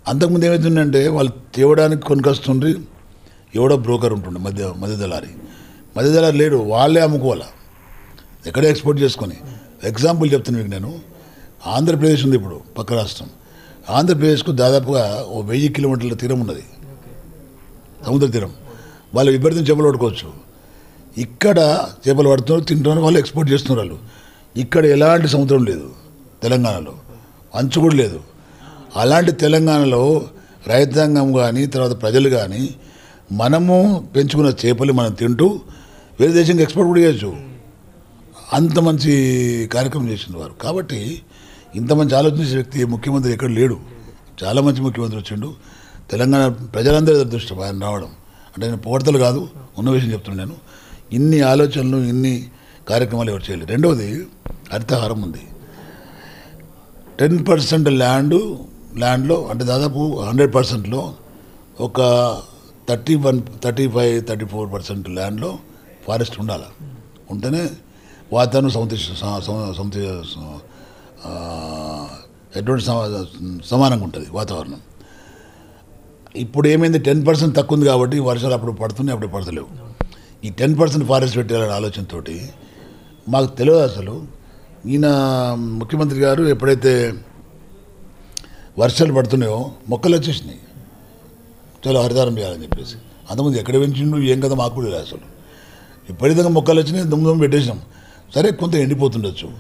అంతకుముందు ఏమవుతుందంటే వాళ్ళు తేవడానికి కొనుకొస్తుండ్రి ఎవడో బ్రోకర్ ఉంటుండే మధ్య మధ్య దళారి. మధ్య దళారి లేడు వాళ్ళే అమ్ముకోవాలా. ఎక్కడే ఎక్స్పోర్ట్ చేసుకొని. ఎగ్జాంపుల్ చెప్తాను మీకు నేను. ఆంధ్రప్రదేశ్ ఉంది ఇప్పుడు పక్క రాష్ట్రం. ఆంధ్రప్రదేశ్కు దాదాపుగా ఓ వెయ్యి కిలోమీటర్ల తీరం ఉన్నది. సముద్ర తీరం. వాళ్ళు విపరీతం చేపలు పట్టుకోవచ్చు. ఇక్కడ చేపలు పడుతున్నారు తింటున్నారు వాళ్ళు ఎక్స్పోర్ట్ చేస్తున్నారు వాళ్ళు. ఇక్కడ ఎలాంటి సముద్రం లేదు తెలంగాణలో. అంచు కూడా లేదు. అలాంటి తెలంగాణలో రైతాంగం కానీ తర్వాత ప్రజలు కానీ మనము పెంచుకున్న చేపలు మనం తింటూ వేరే దేశానికి ఎక్స్పోర్ట్ కూడా చేయొచ్చు. అంత మంచి కార్యక్రమం చేసింది వారు. కాబట్టి ఇంత మంచి ఆలోచించే వ్యక్తి ముఖ్యమంత్రి ఎక్కడ లేడు. చాలా మంచి ముఖ్యమంత్రి వచ్చిండు. తెలంగాణ ప్రజలందరి అదృష్టం ఆయన రావడం అంటే నేను పొగడతలు కాదు. ఉన్న విషయం చెప్తున్నాను నేను. ఇన్ని ఆలోచనలు ఇన్ని కార్యక్రమాలు ఎవరు చేయలేదు. రెండవది హరితహారం ఉంది. టెన్ పర్సెంట్ ల్యాండ్ ల్యాండ్లో అంటే దాదాపు హండ్రెడ్ పర్సెంట్లో ఒక thirty one thirty five thirty four percent ల్యాండ్లో ఫారెస్ట్ ఉండాలి. ఉంటేనే వాతావరణం సమతి ఎటువంటి సమానంగా ఉంటుంది వాతావరణం. ఇప్పుడు ఏమైంది? టెన్ పర్సెంట్ తక్కువ ఉంది కాబట్టి వర్షాలు అప్పుడు పడుతున్నాయి అప్పుడు పడతలేవు. ఈ టెన్ పర్సెంట్ ఫారెస్ట్ పెట్టాలనే ఆలోచనతోటి మాకు తెలియదు అసలు. ఈయన ముఖ్యమంత్రి గారు ఎప్పుడైతే వర్షాలు పడుతున్నాయో మొక్కలు వచ్చేసినాయి. చాలా హరిదారం చేయాలని చెప్పేసి. అంతకుముందు ఎక్కడ పెంచిండు ఏం కదా మాకు కూడా లేదు అసలు. విపరీతంగా మొక్కలు వచ్చినాయి దుమ్ము దుమ్ము పెట్టేసినాం. సరే కొంత ఎండిపోతుండొచ్చు.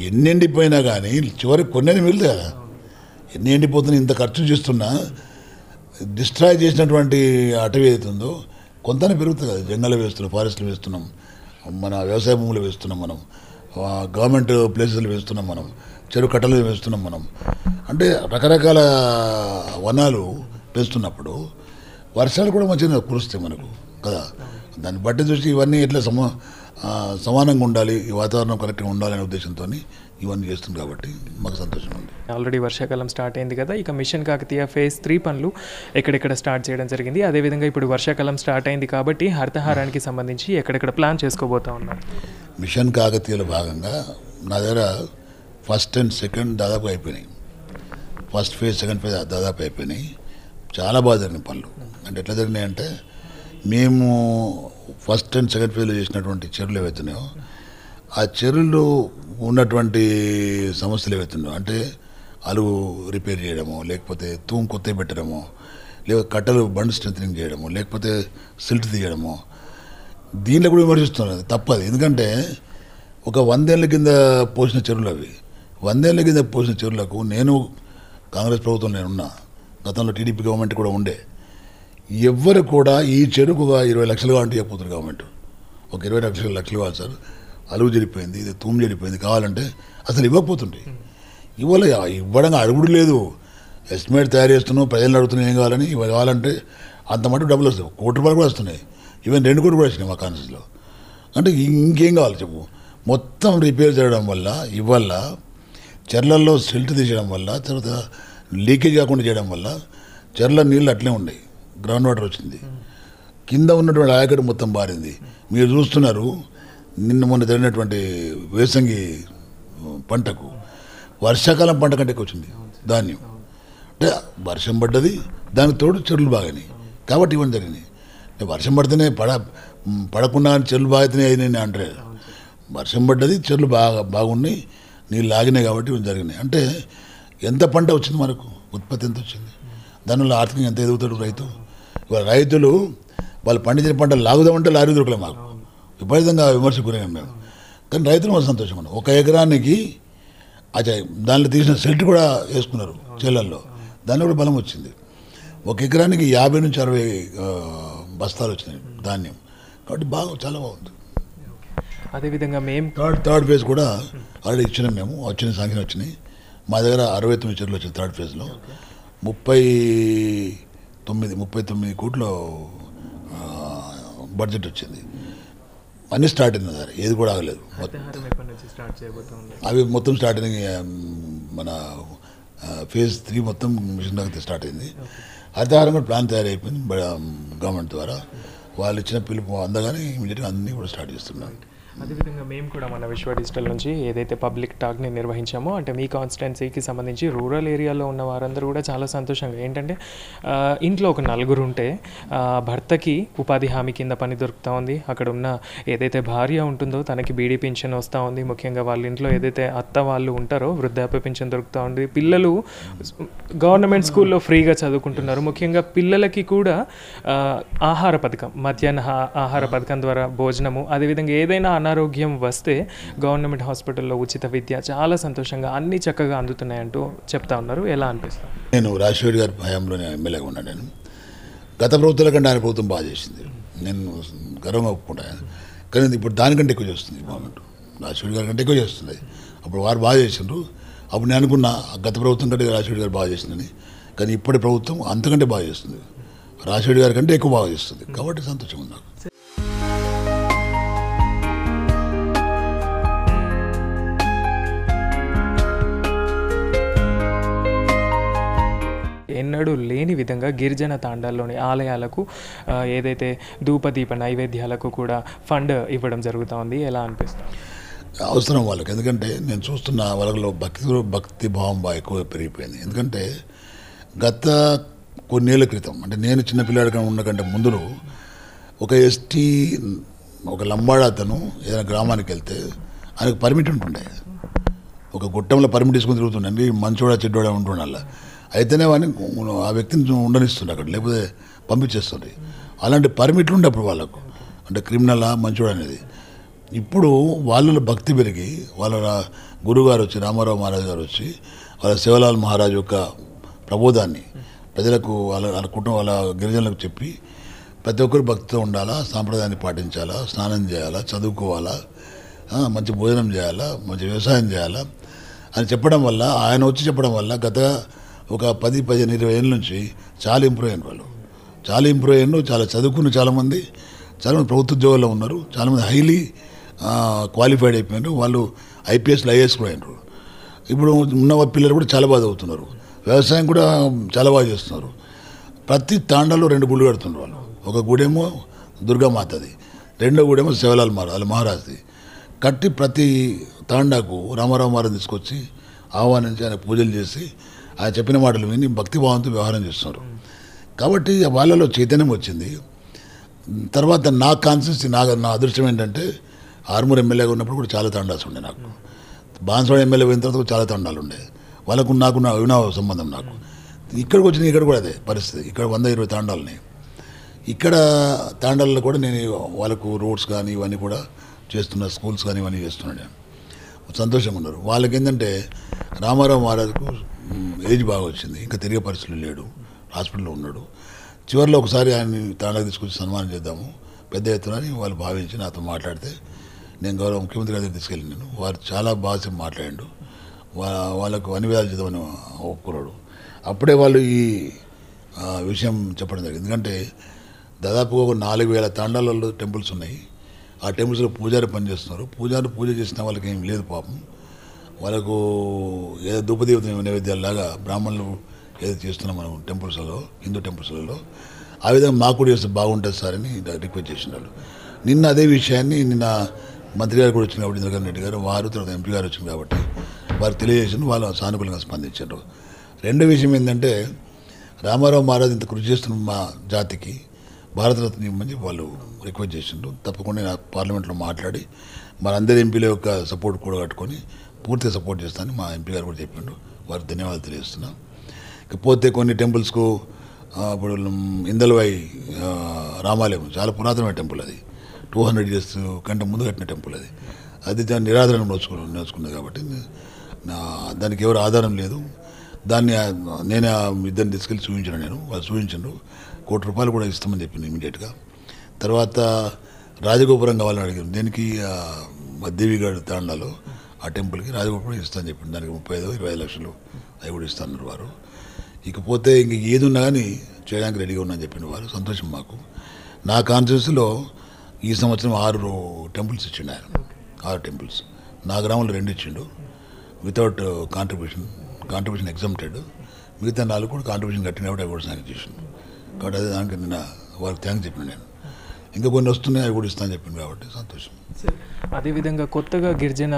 ఎన్ని ఎండిపోయినా కానీ చివరికి కొన్ని మిగులుతాయి కదా. ఎన్ని ఎండిపోతున్నాయి ఇంత ఖర్చు చేస్తున్నా డిస్ట్రాయ్ చేసినటువంటి అటవీ ఏదైతుందో కొంతనే పెరుగుతుంది కదా. జంగలు వేస్తున్నాం ఫారెస్ట్లు వేస్తున్నాం మన వ్యవసాయ భూములు వేస్తున్నాం మనం గవర్నమెంట్ ప్లేసెస్లు వేస్తున్నాం మనం. చెరువు కట్టలు వేస్తున్నాం మనం. అంటే రకరకాల వనాలు పెంచుతున్నప్పుడు వర్షాలు కూడా మంచిగా కురుస్తాయి మనకు కదా? దాన్ని బట్టి చూసి ఇవన్నీ ఎట్లా సమా సమానంగా ఉండాలి ఈ వాతావరణం కరెక్ట్గా ఉండాలనే ఉద్దేశంతో ఇవన్నీ చేస్తుంది కాబట్టి మాకు సంతోషం ఉంది. ఆల్రెడీ వర్షాకాలం స్టార్ట్ అయింది కదా ఇక మిషన్ కాకతీయ ఫేజ్ త్రీ పనులు ఎక్కడెక్కడ స్టార్ట్ చేయడం జరిగింది. అదేవిధంగా ఇప్పుడు వర్షాకాలం స్టార్ట్ అయింది కాబట్టి హరితహారానికి సంబంధించి ఎక్కడెక్కడ ప్లాన్ చేసుకోబోతా ఉన్నారు? మిషన్ కాకతీయలో భాగంగా నా దగ్గర ఫస్ట్ అండ్ సెకండ్ దాదాపు అయిపోయినాయి. ఫస్ట్ ఫేజ్ సెకండ్ ఫేజ్ దాదాపు అయిపోయినాయి. చాలా బాగా జరిగిన పనులు. అంటే ఎట్లా జరిగినాయి అంటే మేము ఫస్ట్ అండ్ సెకండ్ ఫేజ్లో చేసినటువంటి చెరువులు ఏవైతున్నాయో ఆ చెరువులు ఉన్నటువంటి సమస్యలు ఏవైతున్నాయో అంటే అలుగు రిపేర్ చేయడము లేకపోతే తూము కొత్త పెట్టడము లేకపోతే కట్టలు బండ్ స్ట్రెంగ్ చేయడము లేకపోతే సిల్ట్ తీయడము దీనిలో కూడా విమర్శిస్తున్నారు. తప్పదు. ఎందుకంటే ఒక వందేళ్ళ కింద పోసిన చెరువులు అవి. వందేళ్ళ కింద పోసిన చెరువులకు నేను కాంగ్రెస్ ప్రభుత్వం నేనున్నా గతంలో టీడీపీ గవర్నమెంట్ కూడా ఉండే ఎవ్వరు కూడా ఈ చెరుకు ఇరవై లక్షలు కావాలంటే చెప్పుతున్నారు గవర్నమెంట్. ఒక ఇరవై లక్షలు లక్షలు కావాలి సార్. అలుగు జరిపోయింది ఇది తూము జరిపోయింది కావాలంటే అసలు ఇవ్వకపోతుండే. ఇవ్వలే ఇవ్వడం అడుగుడు లేదు. ఎస్టిమేట్ తయారు చేస్తున్నాం ప్రజలను అడుగుతున్నాం ఏం కావాలని? ఇవి కావాలంటే అంత మటు డబ్బులు వస్తాయి. కోటి రూపాయలు కూడా వస్తున్నాయి. ఈవెన్ రెండు కోట్లు కూడా వచ్చినాయి మా కాన్సెస్లో అంటే ఇంకేం కావాలి చెప్పు? మొత్తం రిపేర్ చేయడం వల్ల ఇవల్ల చెర్లల్లో సిల్ట్ తీసేయడం వల్ల తర్వాత లీకేజ్ కాకుండా చేయడం వల్ల చెర్ల నీళ్ళు అట్లే ఉన్నాయి. గ్రౌండ్ వాటర్ వచ్చింది. కింద ఉన్నటువంటి ఆయకట్టు మొత్తం బారింది. మీరు చూస్తున్నారు నిన్న మొన్న జరిగినటువంటి వేసంగి పంటకు. వర్షాకాలం పంట కంటే వచ్చింది. ధాన్యం. అంటే వర్షం పడ్డది దానికి తోడు చెరువులు బాగాయి కాబట్టి ఇవన్నీ జరిగినాయి. వర్షం పడితేనే పడ పడకుండా చెరువులు బాగితేనే అయినాయి అంటే వర్షం పడ్డది చెరువులు బాగా బాగున్నాయి. నీళ్ళు ఆగినాయి కాబట్టి ఇవి జరిగినాయి. అంటే ఎంత పంట వచ్చింది మనకు? ఉత్పత్తి ఎంత వచ్చింది? దానివల్ల ఆర్థికంగా ఎంత ఎదుగుతాడు రైతు? ఇవాళ రైతులు వాళ్ళు పండించిన పంట లాగుదామంటే లారీ దొరకలే మాకు. విపరీతంగా విమర్శకు గురయ్యాం మేము. కానీ రైతులు మాకు సంతోషం ఉన్నాం ఒక ఎకరానికి అచ్చా దానిలో తీసిన సెల్ట్ కూడా వేసుకున్నారు చేలల్లో. దానిలో కూడా బలం వచ్చింది. ఒక ఎకరానికి యాభై నుంచి అరవై బస్తాలు వచ్చినాయి ధాన్యం. కాబట్టి బాగా చాలా బాగుంది. అదేవిధంగా మేము థర్డ్ థర్డ్ ఫేజ్ కూడా ఆల్రెడీ ఇచ్చినాం మేము. వచ్చిన సంఖ్యలు వచ్చినాయి. మా దగ్గర అరవై తొమ్మిది చెట్లు వచ్చింది థర్డ్ ఫేజ్లో ముప్పై తొమ్మిది ముప్పై తొమ్మిది కోట్ల బడ్జెట్ వచ్చింది. అన్నీ స్టార్ట్ అయింది సార్ ఏది కూడా ఆగలేదు. అవి మొత్తం స్టార్ట్ ఆ, మన ఫేజ్ త్రీ మొత్తం మిషన్ దాకా స్టార్ట్ అయింది. హరితహారం కూడా ప్లాన్ తయారైపోయింది గవర్నమెంట్ ద్వారా. వాళ్ళు ఇచ్చిన పిలుపు అందగానే ఇమీడియట్గా అన్నీ కూడా స్టార్ట్ చేస్తున్నాం అదేవిధంగా మేము కూడా మన విశ్వ డిజిటల్ నుంచి ఏదైతే పబ్లిక్ టాక్ని నిర్వహించామో అంటే మీ కాన్స్టిట్యున్సీకి సంబంధించి రూరల్ ఏరియాలో ఉన్న వారందరూ కూడా చాలా సంతోషంగా ఏంటంటే ఇంట్లో ఒక నలుగురు ఉంటే భర్తకి ఉపాధి హామీ కింద పని దొరుకుతూ ఉంది. అక్కడ ఉన్న ఏదైతే భార్య ఉంటుందో తనకి బీడీ పింఛన్ వస్తూ ఉంది. ముఖ్యంగా వాళ్ళ ఇంట్లో ఏదైతే అత్త వాళ్ళు ఉంటారో వృద్ధాప్య పింఛన్ దొరుకుతూ ఉంది. పిల్లలు గవర్నమెంట్ స్కూల్లో ఫ్రీగా చదువుకుంటున్నారు. ముఖ్యంగా పిల్లలకి కూడా ఆహార పథకం మధ్యాహ్న ఆహార పథకం ద్వారా భోజనము అదేవిధంగా ఏదైనా అనారోగ్యం వస్తే గవర్నమెంట్ హాస్పిటల్లో ఉచిత విద్య చాలా సంతోషంగా అన్ని చక్కగా అందుతున్నాయంటూ చెప్తా ఉన్నారు. ఎలా అనిపిస్తుంది? నేను రాజశేఖర్ గారి భయంలోనే ఎమ్మెల్యేగా ఉన్నాను నేను. గత ప్రభుత్వాల కంటే ఆయన ప్రభుత్వం బాగా చేసింది. నేను గర్వంగా ఒప్పుకుంటాను కానీ ఇప్పుడు దానికంటే ఎక్కువ చేస్తుంది గవర్నమెంట్. రాజశేఖర్ గారి కంటే ఎక్కువ చేస్తుంది. అప్పుడు వారు బాగా చేసిండ్రు. అప్పుడు నేను అనుకున్న గత ప్రభుత్వం కంటే రాజశేఖర్ గారు బాగా చేసిందని. కానీ ఇప్పటి ప్రభుత్వం అంతకంటే బాగా చేస్తుంది. రాజశేఖర్ గారి కంటే ఎక్కువ బాగా చేస్తుంది. కాబట్టి సంతోషం నాకు ఎన్నడూ లేని విధంగా గిరిజన తాండాల్లోని ఆలయాలకు ఏదైతే ధూపదీప నైవేద్యాలకు కూడా ఫండ్ ఇవ్వడం జరుగుతూ ఉంది. ఎలా అనిపిస్తుంది? అవసరం వాళ్ళకి. ఎందుకంటే నేను చూస్తున్న వాళ్ళలో భక్తి భక్తి భావం బాగా ఎక్కువ పెరిగిపోయింది. ఎందుకంటే గత కొన్నేళ్ళ క్రితం అంటే నేను చిన్న పిల్లాడిగా ఉన్న కంటే ముందులో ఒక ఎస్టీ ఒక లంబాడ అతను ఏదైనా గ్రామానికి వెళ్తే ఆయనకు పర్మిట్ ఉంటుండే. ఒక గుట్టంలో పర్మిట్ తీసుకుని తిరుగుతుండండి మంచోడా చెడ్డోడా ఉంటుండాల అయితేనే వాడిని ఆ వ్యక్తిని ఉండనిస్తుంది అక్కడ లేకపోతే పంపించేస్తుంది. అలాంటి పర్మిట్లు ఉండే అప్పుడు వాళ్ళకు. అంటే క్రిమినల్ మంచోడు అనేది. ఇప్పుడు వాళ్ళలో భక్తి పెరిగి వాళ్ళ గురుగారు వచ్చి రామారావు మహారాజు గారు వచ్చి వాళ్ళ శివలాల్ మహారాజు యొక్క ప్రబోధాన్ని ప్రజలకు వాళ్ళ వాళ్ళ కుటుంబం వాళ్ళ గిరిజనులకు చెప్పి ప్రతి ఒక్కరు భక్తితో ఉండాలా సాంప్రదాయాన్ని పాటించాలా స్నానం చేయాలా చదువుకోవాలా మంచి భోజనం చేయాలా మంచి వ్యవసాయం చేయాలా అని చెప్పడం వల్ల ఆయన వచ్చి చెప్పడం వల్ల గత ఒక పది పదిహేను ఇరవై ఏళ్ళ నుంచి చాలా ఇంప్రూవ్ అయిన వాళ్ళు. చాలా ఇంప్రూవ్ అయ్యారు చాలా చదువుకున్న చాలామంది చాలామంది ప్రభుత్వ ఉద్యోగాల్లో ఉన్నారు. చాలామంది హైలీ క్వాలిఫైడ్ అయిపోయారు వాళ్ళు ఐపీఎస్లు ఐఏఎస్ కూడా అయినారు. ఇప్పుడు ఉన్న పిల్లలు కూడా చాలా బాగా చదువుతున్నారు. వ్యవసాయం కూడా చాలా బాగా చేస్తున్నారు. ప్రతి తాండాలో రెండు గుళ్ళు కడుతున్నారు వాళ్ళు. ఒక గుడేమో దుర్గామాతది రెండో గుడేమో శివలాల్ మహారాజ్ మహారాజ్ది. కట్టి ప్రతి తాండాకు రామారావు మహారాజ్ తీసుకొచ్చి ఆహ్వానించి ఆయన పూజలు చేసి ఆయన చెప్పిన మాటలు విని భక్తి భావంతో వ్యవహారం చేస్తున్నారు. కాబట్టి వాళ్ళలో చైతన్యం వచ్చింది. తర్వాత నా కాన్సియస్ నా నా అదృష్టం ఏంటంటే ఆర్మూర్ ఎమ్మెల్యేగా ఉన్నప్పుడు కూడా చాలా తండాల్సి ఉండే నాకు. బాన్సవాడ ఎమ్మెల్యే పోయిన తర్వాత చాలా తండాలు ఉండే. వాళ్ళకు నాకు నా అవినావ సంబంధం నాకు. ఇక్కడికి వచ్చిన ఇక్కడ కూడా అదే పరిస్థితి. ఇక్కడ వంద ఇరవై తాండాలని. ఇక్కడ తాండాలలో కూడా నేను వాళ్ళకు రోడ్స్ కానీ ఇవన్నీ కూడా చేస్తున్నా స్కూల్స్ కానీ ఇవన్నీ చేస్తున్నాను నేను. సంతోషంగా ఉన్నారు. వాళ్ళకి ఏంటంటే రామారావు మహారాజుకు ఏజ్ బాగా వచ్చింది. ఇంకా తిరిగే పరిస్థితులు లేడు. హాస్పిటల్లో ఉన్నాడు. చివరిలో ఒకసారి ఆయన్ని తాండా తీసుకొచ్చి సన్మానం చేద్దాము. పెద్ద ఎత్తున అని వాళ్ళు భావించి నాతో మాట్లాడితే నేను గౌరవ ముఖ్యమంత్రి గారి తీసుకెళ్ళినాను వారు చాలా బాగా మాట్లాడిండు. వా వాళ్ళకు అన్ని విధాలు చేద్దామని ఒప్పుకున్నాడు. అప్పుడే వాళ్ళు ఈ విషయం చెప్పడం జరిగింది. ఎందుకంటే దాదాపుగా ఒక నాలుగు వేల తాండాలలో టెంపుల్స్ ఉన్నాయి. ఆ టెంపుల్స్లో పూజారి పనిచేస్తున్నారు. పూజారి పూజ చేసిన వాళ్ళకి ఏం లేదు పాపం. వాళ్ళకు ఏదో ధూపదేవత నైవేద్యాలలాగా బ్రాహ్మణులు ఏదో చేస్తున్నాం మనం టెంపుల్స్లలో హిందూ టెంపుల్స్లలో ఆ విధంగా మాకు కూడా చేస్తే బాగుంటుంది సార్ అని రిక్వెస్ట్ చేసినారు. నిన్న అదే విషయాన్ని నిన్న మంత్రి గారు కూడా వచ్చింది కాబట్టి ఇంద్రకరణ్ రెడ్డి గారు వారు తర్వాత ఎంపీ గారు వచ్చింది కాబట్టి వారు తెలియజేసిన వాళ్ళు సానుకూలంగా స్పందించారు. రెండో విషయం ఏంటంటే రామారావు మహారాజ్ ఇంత కృషి చేస్తున్న మా జాతికి భారతరత్న ఇవ్వమని వాళ్ళు రిక్వెస్ట్ చేసిండ్రు. తప్పకుండా నేను పార్లమెంట్లో మాట్లాడి మనందరి ఎంపీల యొక్క సపోర్ట్ కూడా కట్టుకొని పూర్తిగా సపోర్ట్ చేస్తానని మా ఎంపీ గారు కూడా చెప్పిండు వారికి ధన్యవాదాలు తెలియజేస్తున్నాం. ఇకపోతే కొన్ని టెంపుల్స్కు ఇప్పుడు ఇందల్వాయి రామాలయం చాలా పురాతనమైన టెంపుల్ అది. టూ హండ్రెడ్ ఇయర్స్ కంటే ముందు కట్టిన టెంపుల్ అది. అది దాని నిరాదరణ నోచుకుని నేర్చుకున్నది కాబట్టి నా దానికి ఎవరు ఆధారం లేదు. దాన్ని నేనే ఆ ఇద్దరిని తీసుకెళ్ళి చూపించాను నేను. వాళ్ళు చూపించారు కోటి రూపాయలు కూడా ఇస్తామని చెప్పింది ఇమీడియట్గా. తర్వాత రాజగోపురం కావాలని అడిగారు. దీనికి? మా దేవిగాడు తాండాలో. ఆ టెంపుల్కి రాజగోపురం ఇస్తాను చెప్పింది దానికి ముప్పై ఐదు ఇరవై ఐదు లక్షలు అవి కూడా ఇస్తున్నారు వారు. ఇకపోతే ఇంక ఏది ఉన్నా కానీ చేయడానికి రెడీగా ఉన్నాను చెప్పిండు వారు. సంతోషం మాకు. నా కాన్స్టిట్యూన్సీలో ఈ సంవత్సరం ఆరు టెంపుల్స్ ఇచ్చిండు ఆయన. ఆరు టెంపుల్స్. నా గ్రామంలో రెండు ఇచ్చిండు. Without contribution contribution exempted. మిగతా నాలుగు కూడా కాంట్రిబ్యూషన్ కట్టినప్పుడు అవి కూడా శాంక్షన్ చేసిండు. కాబట్టి అదే దానికి నిన్న వారికి థ్యాంక్స్ చెప్పిన నేను. ఇంకా కొన్ని వస్తున్నాయి అవి కూడా ఇస్తాను చెప్పింది కాబట్టి సంతోషం. అదేవిధంగా కొత్తగా గిరిజన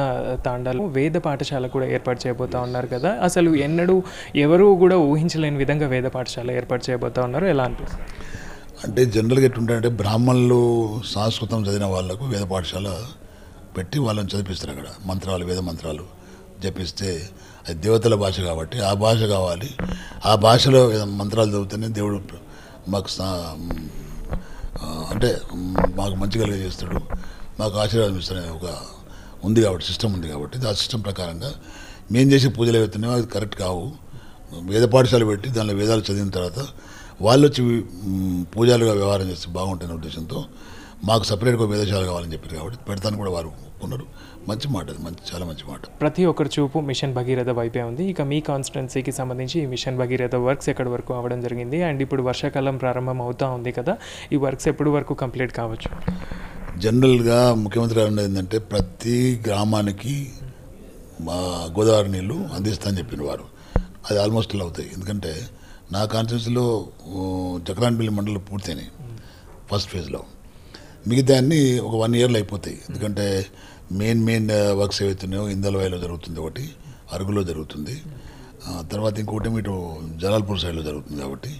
తాండాలు వేద పాఠశాల కూడా ఏర్పాటు చేయబోతా ఉన్నారు కదా. అసలు ఎన్నడూ ఎవరు కూడా ఊహించలేని విధంగా వేద పాఠశాల ఏర్పాటు చేయబోతా ఉన్నారు. ఎలా అనిపిస్తుంది? అంటే జనరల్గా ఎట్లుంటారంటే బ్రాహ్మణులు సంస్కృతం చదివిన వాళ్ళకు వేద పాఠశాల పెట్టి వాళ్ళని చదివిస్తారు అక్కడ. మంత్రాలు వేద మంత్రాలు జపిస్తే అది దేవతల భాష కాబట్టి ఆ భాష కావాలి. ఆ భాషలో మంత్రాలు చదివితేనే దేవుడు మాకు అంటే మాకు మంచి కలిగజేస్తాడు మాకు ఆశీర్వాదం ఇస్తాడు ఒక ఉంది కాబట్టి సిస్టమ్ ఉంది కాబట్టి ఆ సిస్టమ్ ప్రకారంగా మేము చేసే పూజలు ఏవైతున్నాయో అది కరెక్ట్ కావు. వేద పాఠశాల పెట్టి దానిలో వేదాలు చదివిన తర్వాత వాళ్ళు వచ్చి పూజాలుగా వ్యవహారం చేస్తే బాగుంటుంది ఉద్దేశంతో మాకు సపరేట్గా వేదశాల కావాలని చెప్పారు కాబట్టి పెడతాను కూడా వారు ఒప్పుకున్నారు మంచి మాట అది మంచి చాలా మంచి మాట. ప్రతి ఒక్కరి చూపు మిషన్ భగీరథ వైపే ఉంది. ఇక మీ కాన్స్టిట్యున్సీకి సంబంధించి ఈ మిషన్ భగీరథ వర్క్స్ ఎక్కడి వరకు అవ్వడం జరిగింది? అండ్ ఇప్పుడు వర్షాకాలం ప్రారంభం అవుతా ఉంది కదా ఈ వర్క్స్ ఎప్పుడు వరకు కంప్లీట్ కావచ్చు? జనరల్గా ముఖ్యమంత్రి గారు ఏంటంటే ప్రతి గ్రామానికి మా గోదావరి నీళ్ళు అందిస్తానని చెప్పిన వారు. అది ఆల్మోస్ట్ అవుతాయి. ఎందుకంటే నా కాన్స్టిట్యూన్సీలో జకరాన్పల్లి మండలం పూర్తయినాయి. ఫస్ట్ ఫేజ్లో మిగతా అన్ని ఒక వన్ ఇయర్లో అయిపోతాయి. ఎందుకంటే మెయిన్ మెయిన్ వర్క్స్ ఏవైతున్నాయో ఇందలవాయిలో జరుగుతుంది ఒకటి అరుగులో జరుగుతుంది. తర్వాత ఇంకోటి ఇటు జలాల్పూర్ సైడ్లో జరుగుతుంది కాబట్టి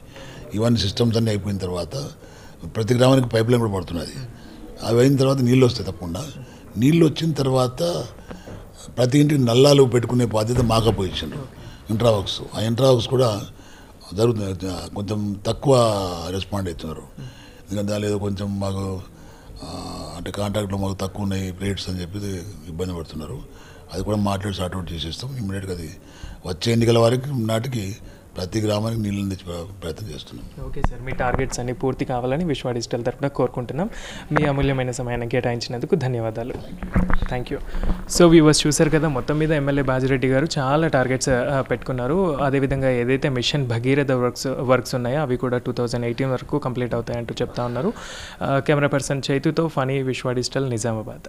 ఇవన్నీ సిస్టమ్స్ అన్నీ అయిపోయిన తర్వాత ప్రతి గ్రామానికి పైప్ లైన్ కూడా పడుతున్నది. అవి అయిన తర్వాత నీళ్ళు వస్తాయి తప్పకుండా. నీళ్ళు వచ్చిన తర్వాత ప్రతి ఇంటికి నల్లాలు పెట్టుకునే బాధ్యత మాకు అప్పగించారు. ఇంట్రావాక్స్ ఆ ఇంట్రావాక్స్ కూడా జరుగుతుంది కొంచెం తక్కువ రెస్పాండ్ అవుతున్నారు. ఎందుకంటే దాని ఏదో కొంచెం మాకు అంటే కాంట్రాక్ట్లో మాకు తక్కువ ఉన్నాయి రేట్స్ అని చెప్పి ఇబ్బంది పడుతున్నారు. అది కూడా మాట్లాడి సార్ట్అవుట్ చేసేస్తాం. ఇమ్మీడియట్గా అది వచ్చే ఎన్నికల వారికి నాటికి ప్రతి గ్రామానికి నీళ్ళు తెచ్చి ప్రయత్నం చేస్తున్నాం. ఓకే సార్ మీ టార్గెట్స్ అన్ని పూర్తి కావాలని విశ్వ డిజిటల్ తరపున కోరుకుంటున్నాం. మీ అమూల్యమైన సమయాన్ని కేటాయించినందుకు ధన్యవాదాలు. థ్యాంక్ యూ సో వ్యూవర్స్ చూశారు కదా మొత్తం మీద ఎమ్మెల్యే బాజిరెడ్డి గారు చాలా టార్గెట్స్ పెట్టుకున్నారు. అదేవిధంగా ఏదైతే మిషన్ భగీరథ వర్క్స్ వర్క్స్ ఉన్నాయో అవి కూడా టూ థౌజండ్ ఎయిటీన్ వరకు కంప్లీట్ అవుతాయంటూ చెప్తా ఉన్నారు. కెమెరా పర్సన్ చైతుతో ఫనీ విశ్వ డిజిటల్ నిజామాబాద్.